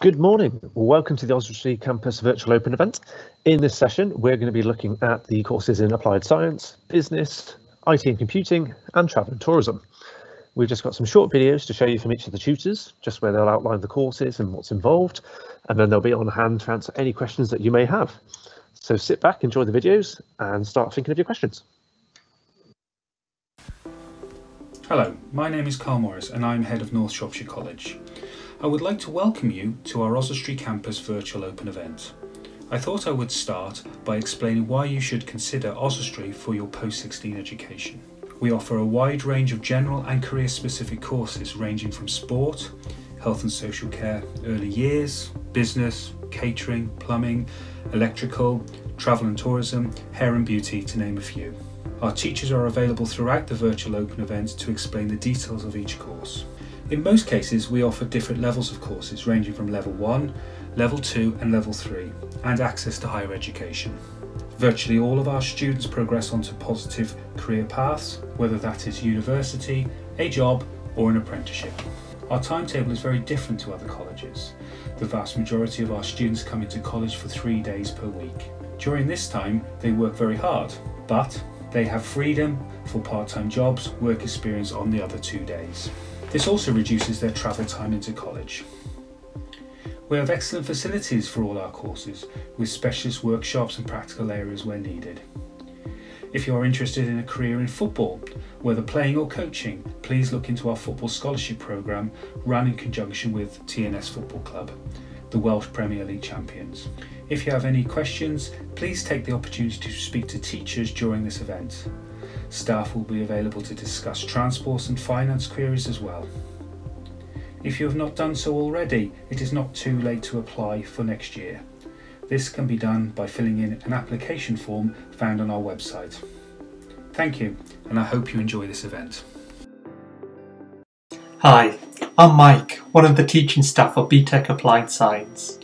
Good morning. Welcome to the Oswestry Campus Virtual Open event. In this session, we're going to be looking at the courses in Applied Science, Business, IT and Computing, and Travel and Tourism. We've just got some short videos to show you from each of the tutors, just where they'll outline the courses and what's involved, and then they'll be on hand to answer any questions that you may have. So sit back, enjoy the videos, and start thinking of your questions. Hello, my name is Carl Morris and I'm head of North Shropshire College. I would like to welcome you to our Oswestry Campus Virtual Open event. I thought I would start by explaining why you should consider Oswestry for your post-16 education. We offer a wide range of general and career specific courses ranging from sport, health and social care, early years, business, catering, plumbing, electrical, travel and tourism, hair and beauty to name a few. Our teachers are available throughout the virtual open event to explain the details of each course. In most cases, we offer different levels of courses ranging from level 1, level 2 and level 3, and access to higher education. Virtually all of our students progress onto positive career paths, whether that is university, a job or an apprenticeship. Our timetable is very different to other colleges. The vast majority of our students come into college for three days per week. During this time, they work very hard, but they have freedom for part-time jobs, work experience on the other two days. This also reduces their travel time into college. We have excellent facilities for all our courses, with specialist workshops and practical areas where needed. If you are interested in a career in football, whether playing or coaching, please look into our football scholarship programme run in conjunction with TNS Football Club, the Welsh Premier League champions. If you have any questions, please take the opportunity to speak to teachers during this event. Staff will be available to discuss transport and finance queries as well. If you have not done so already, it is not too late to apply for next year. This can be done by filling in an application form found on our website. Thank you, and I hope you enjoy this event. Hi, I'm Mike, one of the teaching staff for BTEC Applied Science.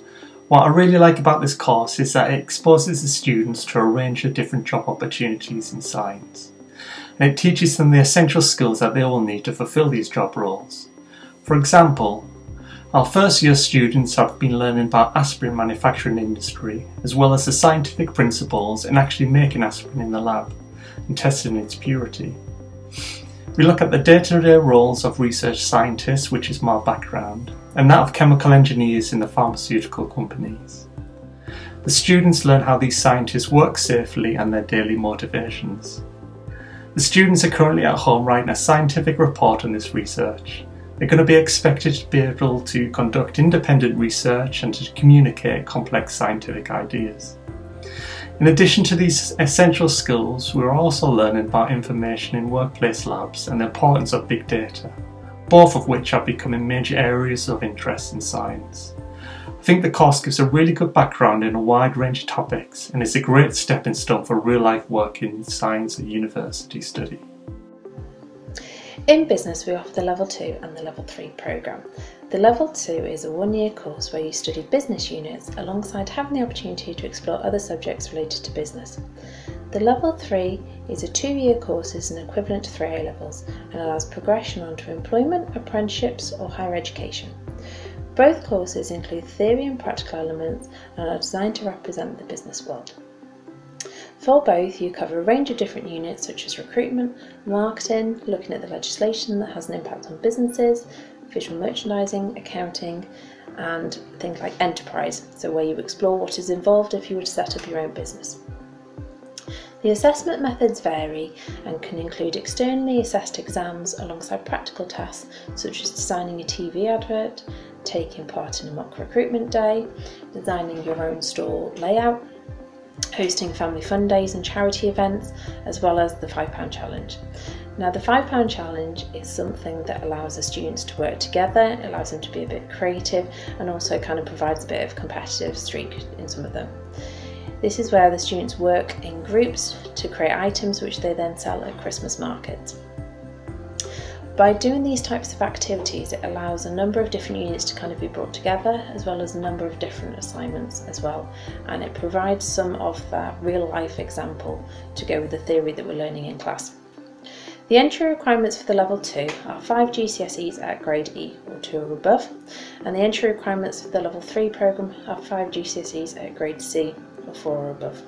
What I really like about this course is that it exposes the students to a range of different job opportunities in science, and it teaches them the essential skills that they will need to fulfill these job roles. For example, our first year students have been learning about aspirin manufacturing industry as well as the scientific principles in actually making aspirin in the lab and testing its purity. We look at the day-to-day roles of research scientists, which is my background, and that of chemical engineers in the pharmaceutical companies. The students learn how these scientists work safely and their daily motivations. The students are currently at home writing a scientific report on this research, they're going to be expected to be able to conduct independent research and to communicate complex scientific ideas. In addition to these essential skills, we're also learning about information in workplace labs and the importance of big data, both of which are becoming major areas of interest in science. I think the course gives a really good background in a wide range of topics and is a great stepping stone for real life work in science and university study. In business, we offer the Level 2 and the Level 3 programme. The Level 2 is a one year course where you study business units alongside having the opportunity to explore other subjects related to business. The Level 3 is a two year course is an equivalent to 3 A levels and allows progression onto employment, apprenticeships, or higher education. Both courses include theory and practical elements and are designed to represent the business world. For both, you cover a range of different units such as recruitment, marketing, looking at the legislation that has an impact on businesses, visual merchandising, accounting, and things like enterprise, so where you explore what is involved if you were to set up your own business. The assessment methods vary and can include externally assessed exams alongside practical tasks such as designing a TV advert, taking part in a mock recruitment day, designing your own store layout, hosting family fun days and charity events, as well as the £5 challenge. Now, the £5 challenge is something that allows the students to work together, allows them to be a bit creative, and also kind of provides a bit of competitive streak in some of them. This is where the students work in groups to create items which they then sell at Christmas markets. By doing these types of activities, it allows a number of different units to kind of be brought together, as well as a number of different assignments as well. And it provides some of that real life example to go with the theory that we're learning in class. The entry requirements for the level 2 are 5 GCSEs at grade E or 2 or above, and the entry requirements for the level 3 programme are 5 GCSEs at grade C or 4 or above.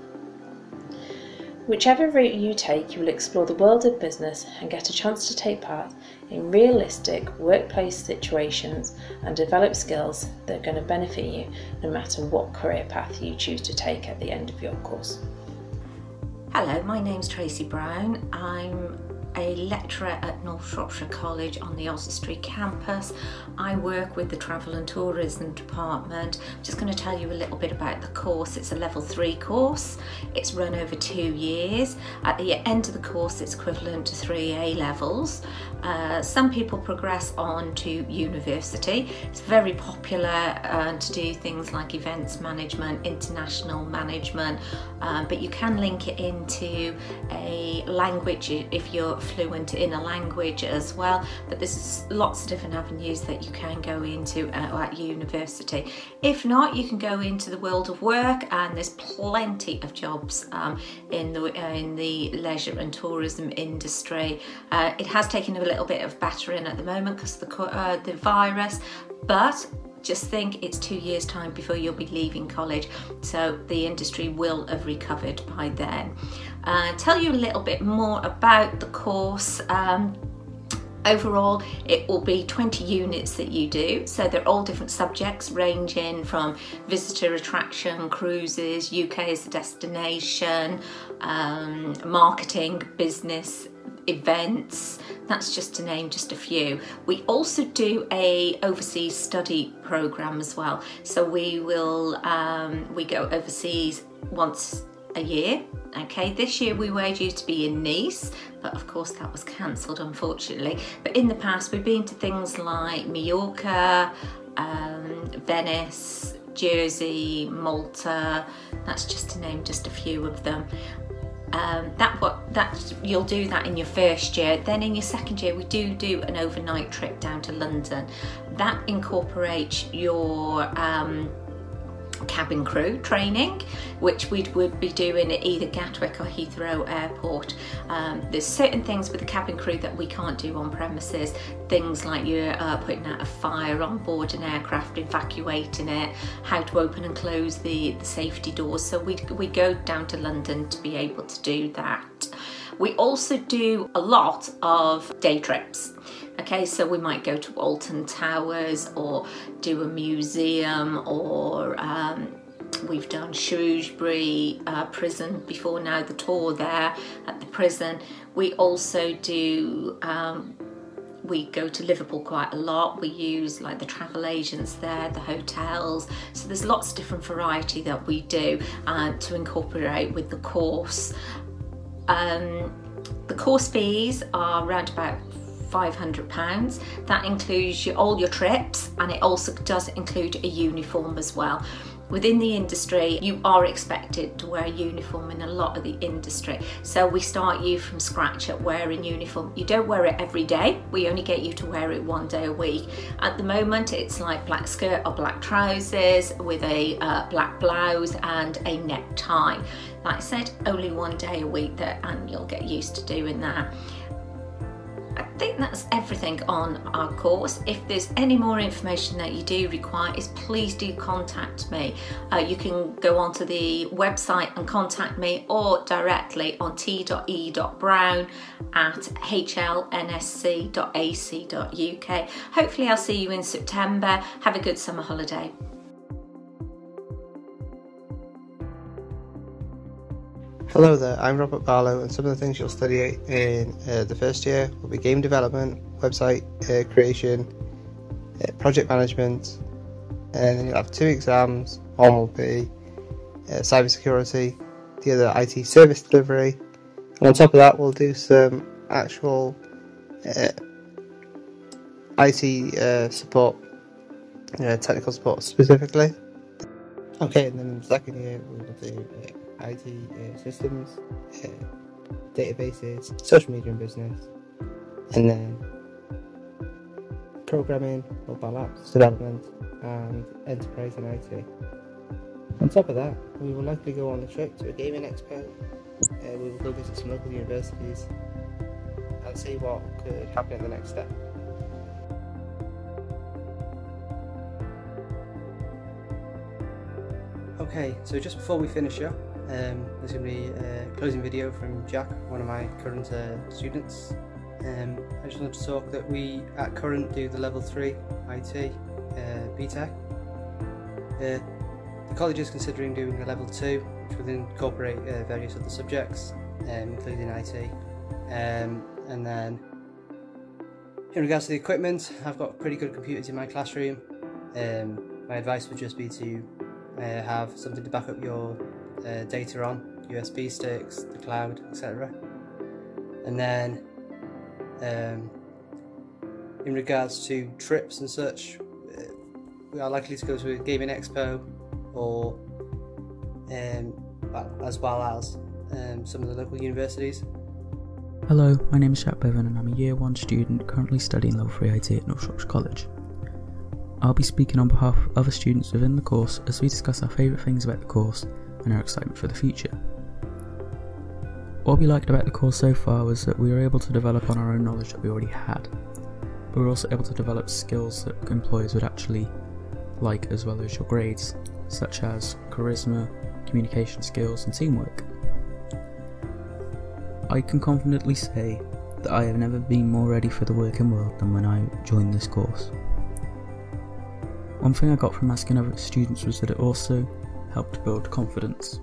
Whichever route you take, you will explore the world of business and get a chance to take part in realistic workplace situations and develop skills that are going to benefit you no matter what career path you choose to take at the end of your course. Hello, my name's Tracy Brown. I'm a lecturer at North Shropshire College on the Oswestry campus. I work with the Travel and Tourism Department. I'm just going to tell you a little bit about the course. It's a level three course. It's run over two years. At the end of the course, it's equivalent to three A levels. Uh, some people progress on to university. It's very popular uh, to do things like events management, international management, uh, but you can link it into a language if you're fluent in a language as well. But there's lots of different avenues that you can go into uh, at university. If not, you can go into the world of work, and there's plenty of jobs um, in the uh, in the leisure and tourism industry. Uh, it has taken a little bit of battering at the moment because the uh, the virus, but just think it's two years time before you'll be leaving college so the industry will have recovered by then uh, tell you a little bit more about the course um, Overall, it will be 20 units that you do. So they're all different subjects ranging from visitor attraction, cruises, UK as a destination, um, marketing, business, events. That's just to name just a few. We also do a overseas study program as well. So we will um, we go overseas once a year. Okay this year we were due to be in Nice but of course that was cancelled unfortunately. But in the past we've been to things like Mallorca um, Venice Jersey, Malta, that's just to name just a few of them um, that what that you'll do that in your first year. Then in your second year we do do an overnight trip down to London. That incorporates your um, cabin crew training, which we would be doing at either Gatwick or Heathrow Airport. Um, there's certain things with the cabin crew that we can't do on premises, things like you're uh, putting out a fire on board an aircraft, evacuating it, how to open and close the, the safety doors. So we, we go down to London to be able to do that. We also do a lot of day trips. Okay, so we might go to Alton Towers or do a museum or um, we've done Shrewsbury uh, prison before now, the tour there at the prison. We also do um, we go to Liverpool quite a lot. We use like the travel agents there, the hotels. So there's lots of different variety that we do uh, to incorporate with the course. Um, the course fees are around about £500. That includes your, all your trips and it also does include a uniform as well. Within the industry, you are expected to wear a uniform in a lot of the industry. So we start you from scratch at wearing uniform. You don't wear it every day. We only get you to wear it one day a week. At the moment, it's like black skirt or black trousers with a uh, black blouse and a necktie. Like I said, only one day a week that, and you'll get used to doing that. I think that's everything on our course. If there's any more information that you do require is please do contact me. Uh, you can go onto the website and contact me or directly on t.e.brown at hlnsc.ac.uk. Hopefully I'll see you in September. Have a good summer holiday. Hello there, I'm Robert Barlow, and some of the things you'll study in uh, the first year will be game development, website uh, creation, uh, project management, and then you'll have two exams. One will be uh, cybersecurity, the other IT service delivery, and on top of that, we'll do some actual uh, IT uh, support, technical support specifically. Okay, and then in the second year, we will do IT uh, systems, uh, databases, social media and business, and then programming, mobile apps development, and enterprise and IT. On top of that, we will likely go on a trip to a gaming expo. Uh, we will go visit some local universities and see what could happen in the next step. Okay, so just before we finish up, um, there's going to be a closing video from Jack, one of my current uh, students. Um, I just wanted to talk that we at Current do the level 3 IT uh, BTEC. Uh, the college is considering doing a level 2, which would incorporate uh, various other subjects, um, including IT. Um, and then, in regards to the equipment, I've got pretty good computers in my classroom. Um, my advice would just be to uh, have something to back up your uh, data on, USB sticks, the cloud, etc. And then, um, in regards to trips and such, uh, we are likely to go to a gaming expo or um, as well as um, some of the local universities. Hello, my name is Jack Bevan and I'm a Year 1 student currently studying Level 3 IT at North College. I'll be speaking on behalf of other students within the course as we discuss our favourite things about the course and our excitement for the future. What we liked about the course so far was that we were able to develop on our own knowledge that we already had, but we were also able to develop skills that employers would actually like as well as your grades, such as charisma, communication skills, and teamwork. I can confidently say that I have never been more ready for the working world than when I joined this course. One thing I got from asking other students was that it also helped build confidence,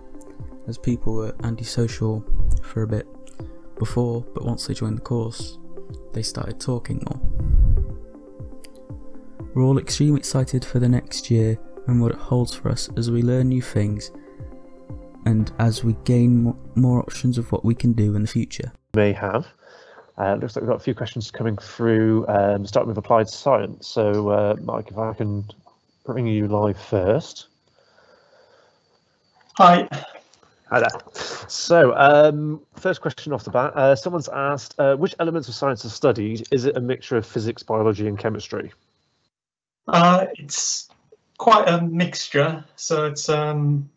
as people were antisocial for a bit before, but once they joined the course, they started talking more. We're all extremely excited for the next year and what it holds for us as we learn new things and as we gain more options of what we can do in the future. May have. Uh, looks like we've got a few questions coming through, um, starting with applied science. So, uh, Mike, if I can bring you live first. Hi. Hi there. So, um, first question off the bat. Uh, someone's asked, uh, which elements of science are studied? Is it a mixture of physics, biology, and chemistry? Uh, it's quite a mixture. So it's um,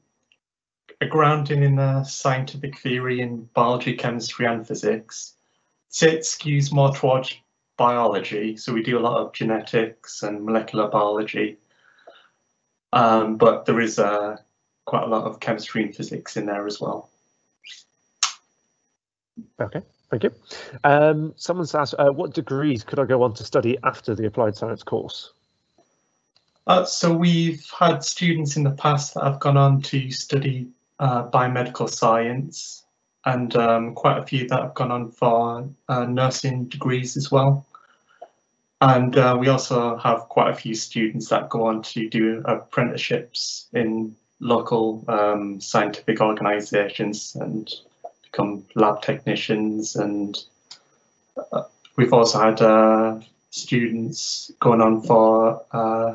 a grounding in the scientific theory in biology, chemistry, and physics. So it skews more towards biology. So we do a lot of genetics and molecular biology. Um, but there is uh, quite a lot of chemistry and physics in there as well. Okay, thank you. Um, someone's asked, uh, what degrees could I go on to study after the applied science course? Uh, so we've had students in the past that have gone on to study uh, biomedical science and um, quite a few that have gone on for uh, nursing degrees as well. And uh, we also have quite a few students that go on to do apprenticeships in local um, scientific organisations and become lab technicians. And uh, we've also had uh, students going on for uh,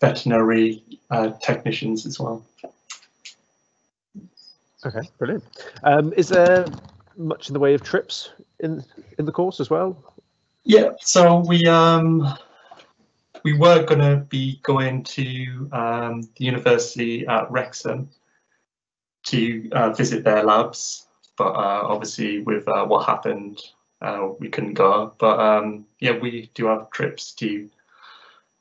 veterinary uh, technicians as well. Okay, brilliant. Um, is there much in the way of trips in in the course as well? Yeah, so we um we were going to be going to um, the university at Wrexham to uh, visit their labs, but uh, obviously with uh, what happened, uh, we couldn't go. But um, yeah, we do have trips to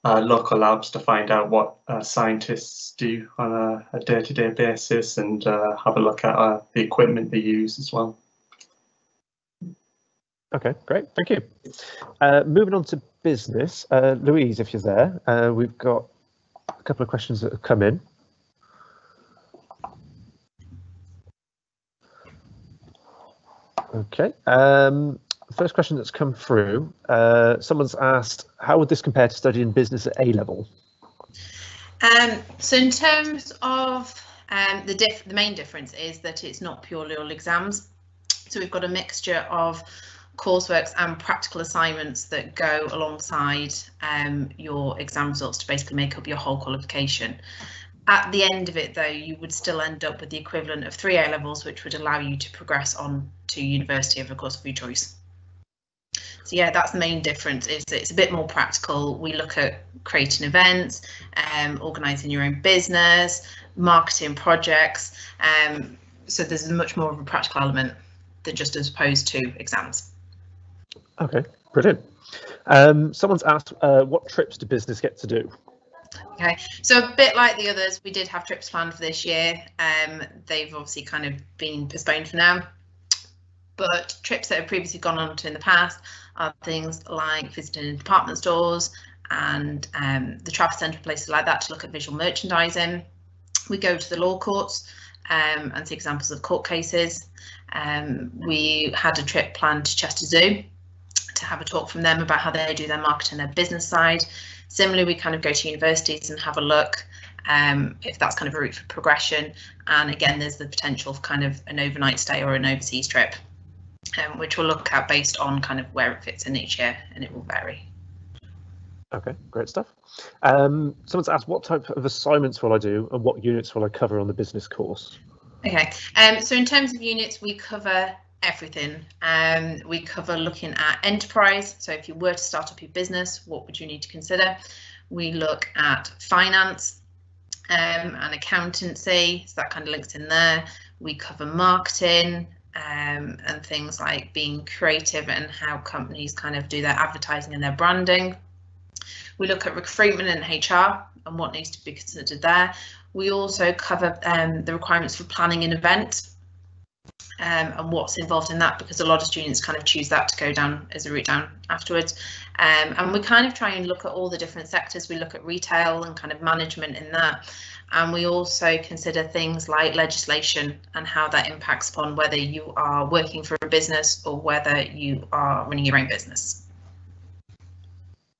uh, local labs to find out what uh, scientists do on a, day-to-day basis and have a look at the equipment they use as well. Okay, great, thank you. Moving on to business, uh, Louise, if you're there, we've got a couple of questions that have come in. Okay, um, first question that's come through, uh, someone's asked, how would this compare to studying business at A level? Um, so in terms of um, the, diff the main difference is that it's not purely all exams. So we've got a mixture of courseworks and practical assignments that go alongside um, your exam results to basically make up your whole qualification. At the end of it, though, you would still end up with the equivalent of three A levels, which would allow you to progress on to university of a course of your choice. So yeah, that's the main difference. Is it's a bit more practical. We look at creating events, um, organising your own business, marketing projects. Um, so there's much more of a practical element than just as opposed to exams. Okay, brilliant. Um, someone's asked, uh, what trips do business get to do? Okay, so a bit like the others, we did have trips planned for this year. Um, they've obviously kind of been postponed for now. But trips that have previously gone on to in the past are things like visiting department stores and um, the Trafford Centre, places like that to look at visual merchandising. We go to the law courts um, and see examples of court cases. Um, we had a trip planned to Chester Zoo to have a talk from them about how they do their marketing, and their business side. Similarly, we kind of go to universities and have a look um, if that's kind of a route for progression. And again, there's the potential of kind of an overnight stay or an overseas trip, um, which we'll look at based on kind of where it fits in each year and it will vary. Okay, great stuff. Um, someone's asked what type of assignments will I do and what units will I cover on the business course? Okay, um, so in terms of units, we cover everything. Um, we cover looking at enterprise. So if you were to start up your business, what would you need to consider? We look at finance um, and accountancy, so that kind of links in there. We cover marketing um, and things like being creative and how companies kind of do their advertising and their branding. We look at recruitment and HR and what needs to be considered there. We also cover um, the requirements for planning an event um, and what's involved in that because a lot of students kind of choose that to go down as a route down afterwards. Um, and we kind of try and look at all the different sectors. We look at retail and kind of management in that. And we also consider things like legislation and how that impacts upon whether you are working for a business or whether you are running your own business.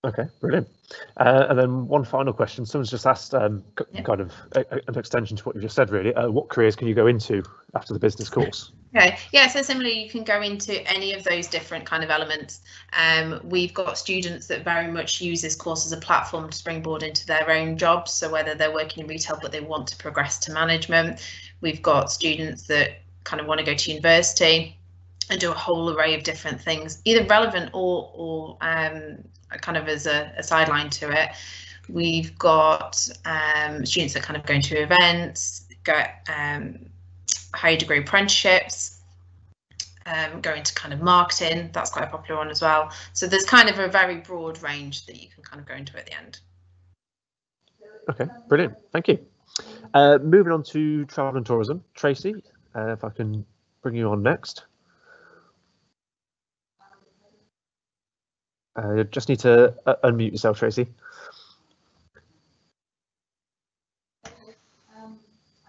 Okay, brilliant. Uh, and then one final question. Someone's just asked, um, yeah. kind of a, a, an extension to what you just said, really. Uh, what careers can you go into after the business course? Okay, yeah, so similarly, you can go into any of those different kind of elements. Um, we've got students that very much use this course as a platform to springboard into their own jobs. So whether they're working in retail but they want to progress to management, we've got students that kind of want to go to university and do a whole array of different things, either relevant or or um, kind of as a, a sideline to it. We've got um, students that kind of go into events, get um, higher degree apprenticeships, um, go into kind of marketing. That's quite a popular one as well. So there's kind of a very broad range that you can kind of go into at the end. Okay, brilliant. Thank you. Uh, moving on to travel and tourism, Tracy, uh, if I can bring you on next. Uh, just need to uh, unmute yourself, Tracy.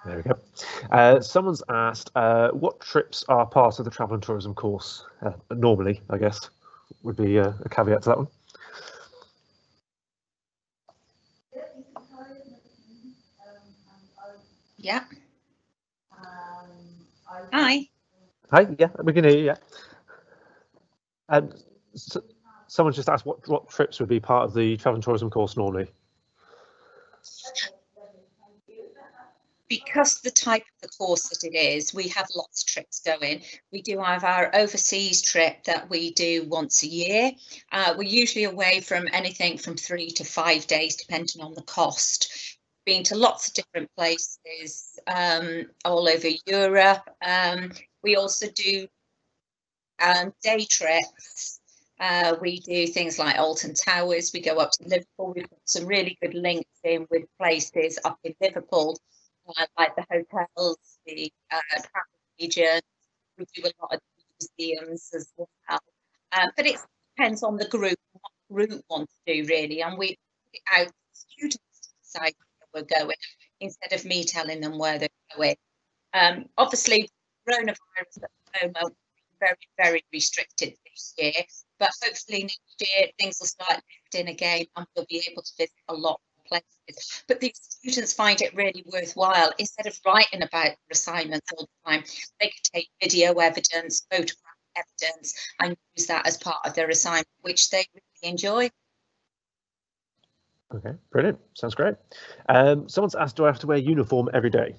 There we go. Uh, someone's asked, uh, what trips are part of the travel and tourism course? Uh, normally, I guess, would be uh, a caveat to that one. Yeah. Hi. Hi, yeah, we can hear you, yeah. Um, so, someone just asked what, what trips would be part of the travel and tourism course normally. Because the type of the course that it is, we have lots of trips going. We do have our overseas trip that we do once a year. Uh, we're usually away from anything from three to five days, depending on the cost. Been to lots of different places um, all over Europe. Um, we also do um, day trips uh, we do things like Alton Towers. We go up to Liverpool. We've got some really good links in with places up in Liverpool, uh, like the hotels, the uh, travel region. We do a lot of museums as well. Uh, but it depends on the group, what group want to do really. And we put it out students decide where we're going instead of me telling them where they're going. Um, obviously, coronavirus at the moment very, very restricted this year, but hopefully next year things will start lifting again and we'll be able to visit a lot more places. But the students find it really worthwhile. Instead of writing about assignments all the time, they could take video evidence, photograph evidence, and use that as part of their assignment, which they really enjoy. Okay, brilliant. Sounds great. Um, someone's asked, do I have to wear uniform every day?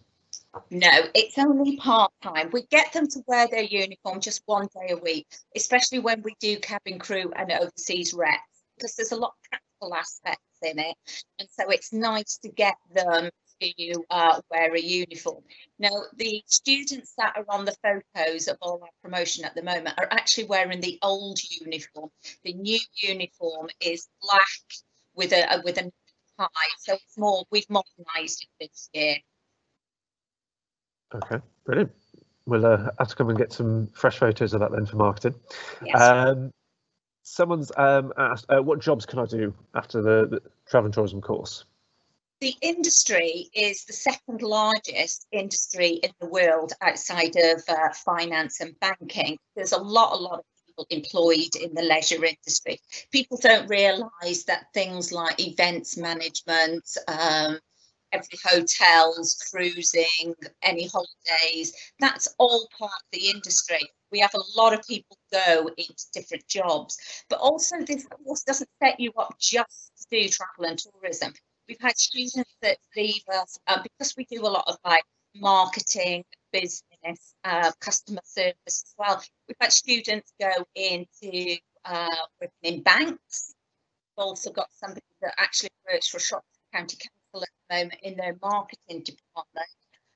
No, it's only part time. We get them to wear their uniform just one day a week, especially when we do cabin crew and overseas reps, because there's a lot of practical aspects in it. And so it's nice to get them to uh, wear a uniform. Now, the students that are on the photos of all our promotion at the moment are actually wearing the old uniform. The new uniform is black with a with a tie, so it's more we've modernised it this year. Okay, brilliant. We'll uh, have to come and get some fresh photos of that then for marketing. Yes. Um, someone's um, asked, uh, what jobs can I do after the, the travel and tourism course? the industry is the second largest industry in the world outside of uh, finance and banking. There's a lot, a lot of people employed in the leisure industry. People don't realise that things like events management, um, every hotels, cruising, any holidays, that's all part of the industry. We have a lot of people go into different jobs, but also this course doesn't set you up just to do travel and tourism we've had students that leave us uh, because we do a lot of like marketing, business, uh, customer service as well. We've had students go into uh, working in banks. We've also got somebody that actually works for Shropshire County Council at the moment in their marketing department,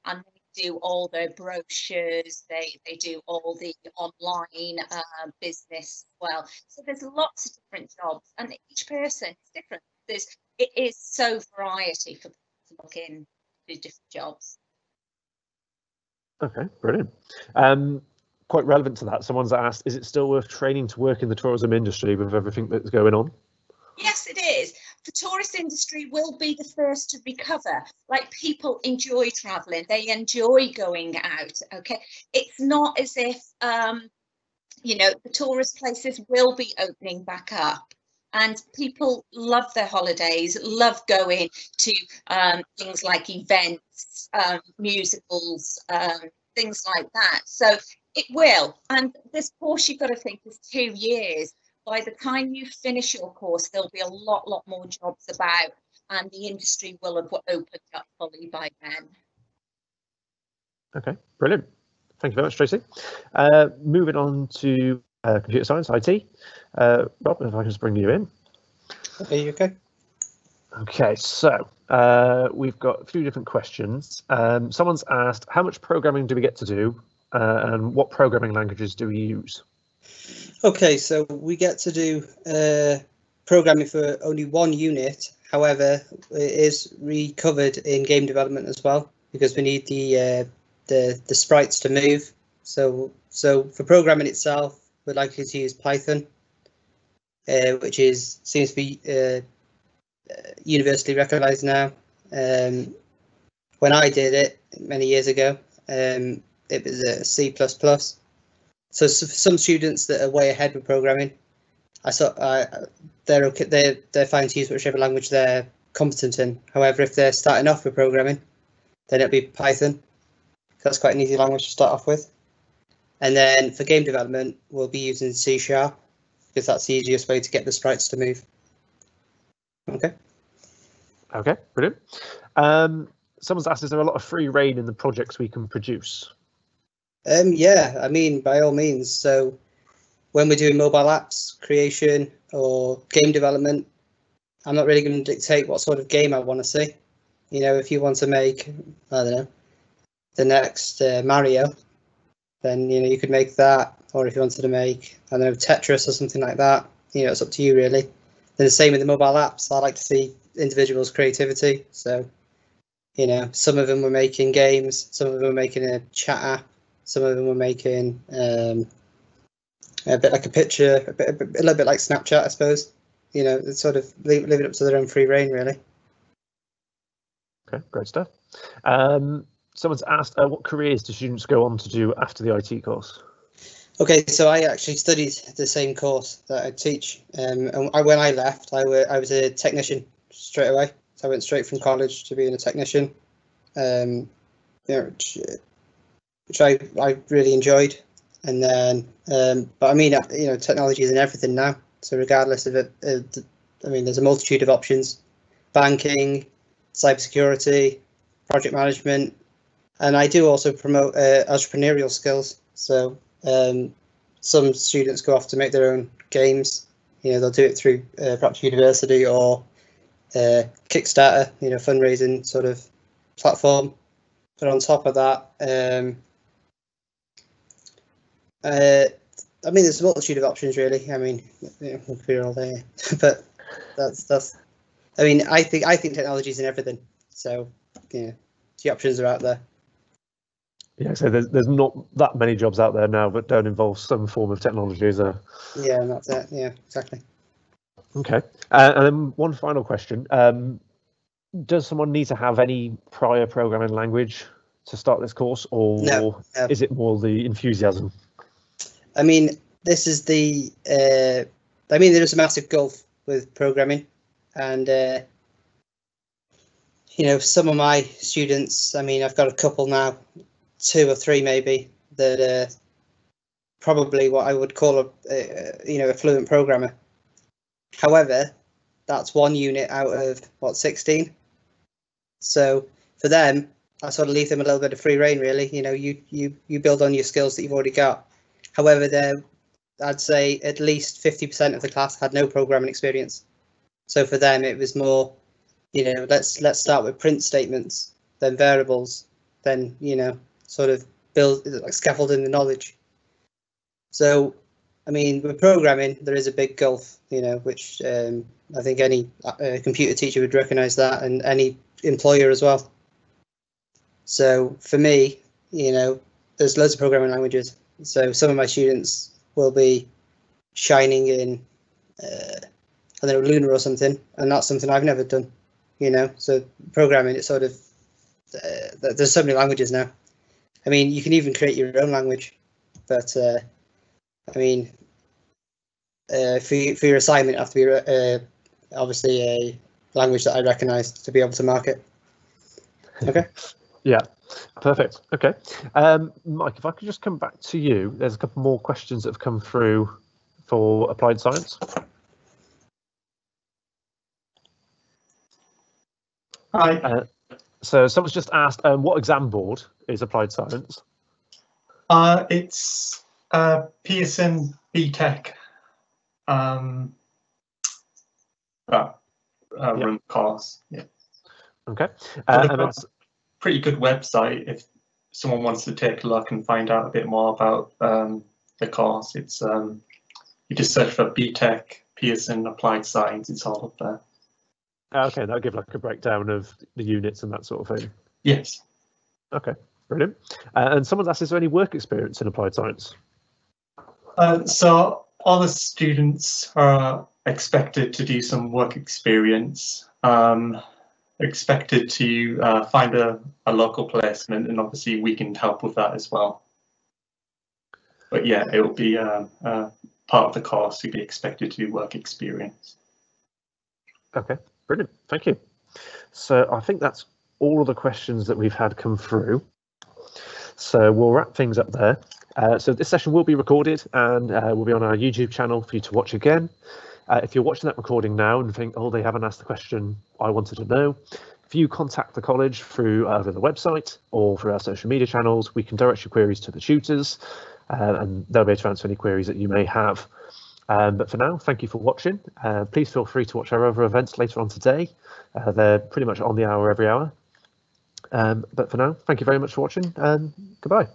and they do all their brochures. They they do all the online uh, business as well. So there's lots of different jobs, and each person is different. There's it is so variety for people to look in to different jobs. Okay, brilliant. Um, quite relevant to that, someone's asked, is it still worth training to work in the tourism industry with everything that's going on? Yes, it is. The tourist industry will be the first to recover. Like people enjoy traveling, they enjoy going out. Okay, it's not as if um, you know the tourist places will be opening back up and people love their holidays, love going to um, things like events, um, musicals, um, things like that. So it will. And this course, you've got to think, is two years. By the time you finish your course, there'll be a lot, lot more jobs about, and the industry will have opened up fully by then. Okay, brilliant. Thank you very much, Tracy. Uh, moving on to uh, computer science, IT. Uh, Rob, if I can just bring you in. Are you okay? Okay, so uh, we've got a few different questions. Um, someone's asked, how much programming do we get to do uh, and what programming languages do we use? Okay, so we get to do uh, programming for only one unit. However, it is recovered in game development as well because we need the uh, the the sprites to move. So so for programming itself, we're likely to use Python, uh, which is seems to be uh, universally recognised now. Um, when I did it many years ago, um, it was a C++. So, so some students that are way ahead with programming, I saw uh, they're okay. They're they're fine to use whichever language they're competent in. However, if they're starting off with programming, then it'll be Python. That's quite an easy language to start off with. And then for game development, we'll be using C Sharp because that's the easiest way to get the sprites to move. Okay. Okay, brilliant. Um, someone's asked, is there a lot of free reign in the projects we can produce? Um, yeah, I mean, by all means. So when we're doing mobile apps creation or game development, I'm not really going to dictate what sort of game I want to see. You know, if you want to make, I don't know, the next uh, Mario, then you know you could make that. Or if you wanted to make, I don't know, Tetris or something like that, you know, it's up to you really. Then the same with the mobile apps. I like to see individuals' creativity. So, you know, some of them were making games, some of them were making a chat app, some of them were making um, a bit like a picture, a, bit, a, bit, a little bit like Snapchat, I suppose. You know, it's sort of leave, leave it up to their own free reign, really. Okay, great stuff. Um, someone's asked, uh, what careers do students go on to do after the IT course? Okay, so I actually studied the same course that I teach. Um, and I, when I left, I, were, I was a technician straight away. So I went straight from college to being a technician, um, you know, which, I, I really enjoyed. And then, um, but I mean, you know, technology is in everything now. So regardless of it, uh, I mean, there's a multitude of options: banking, cybersecurity, project management, and I do also promote uh, entrepreneurial skills. So um, some students go off to make their own games. You know, they'll do it through uh, perhaps university or uh, Kickstarter. You know, fundraising sort of platform. But on top of that, um, uh, I mean, there's a multitude of options, really. I mean, we could be all day, but that's that's. I mean, I think I think technology is in everything. So, yeah, the options are out there. Yeah, so there's there's not that many jobs out there now that don't involve some form of technology, is there? Yeah, and that's it. Yeah, exactly. Okay. Uh, and then one final question. Um, does someone need to have any prior programming language to start this course, or No, no. is it more the enthusiasm? I mean, this is the. Uh, I mean, there is a massive gulf with programming, and uh, you know, some of my students. I mean, I've got a couple now, two or three maybe that are probably what I would call a, a you know a fluent programmer. However, that's one unit out of what sixteen. So for them, I sort of leave them a little bit of free reign. Really, you know, you you you build on your skills that you've already got. However, there, I'd say at least 50% of the class had no programming experience. So for them, it was more, you know, let's let's start with print statements, then variables, then you know, sort of build like scaffolding the knowledge. So, I mean, with programming, there is a big gulf, you know, which um, I think any uh, computer teacher would recognise that, and any employer as well. So for me, you know, there's loads of programming languages. So some of my students will be shining in, uh, I don't know, Luna or something, and that's something I've never done. You know, so programming, it's sort of uh, there's so many languages now. I mean, you can even create your own language, but uh, I mean, uh, for for your assignment, it have to be uh, obviously a language that I recognise to be able to mark it. Okay. Yeah, perfect. Okay. Um, Mike, if I could just come back to you, there's a couple more questions that have come through for applied science. Hi. Uh, so someone's just asked, um, what exam board is applied science? Uh, it's uh, Pearson BTEC um, uh, uh, Yeah. course. Yeah. Okay. Uh, pretty good website if someone wants to take a look and find out a bit more about um, the course. It's um, you just search for BTEC Pearson Applied Science. It's all up there. uh, okay, that'll give like a breakdown of the units and that sort of thing. Yes. Okay, brilliant. Uh, and someone's asked, is there any work experience in applied science? Uh, so all the students are expected to do some work experience, um, expected to uh, find a, a local placement, and obviously we can help with that as well. But yeah, it will be um, uh, part of the course. You'll be expected to work experience. Okay, brilliant. Thank you. So I think that's all of the questions that we've had come through. So we'll wrap things up there. Uh, so this session will be recorded and uh, will be on our YouTube channel for you to watch again. Uh, if you're watching that recording now and think, oh, they haven't asked the question I wanted to know, if you contact the college through either the website or through our social media channels, we can direct your queries to the tutors uh, and they'll be able to answer any queries that you may have. Um, but for now, thank you for watching. Uh, please feel free to watch our other events later on today. Uh, they're pretty much on the hour every hour. Um, but for now, thank you very much for watching and goodbye.